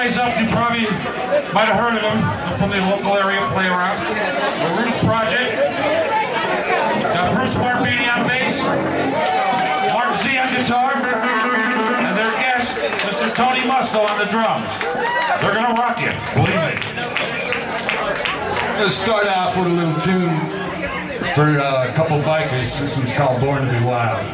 guys up, you probably might have heard of them from the local area play around. The Maruce Project. Got Bruce Barbini on bass, Mark Z on guitar, and their guest, Mr. Tony Musto on the drums. They're gonna rock you, believe me. Gonna start off with a little tune for uh, a couple bikers. This one's called Born to Be Wild.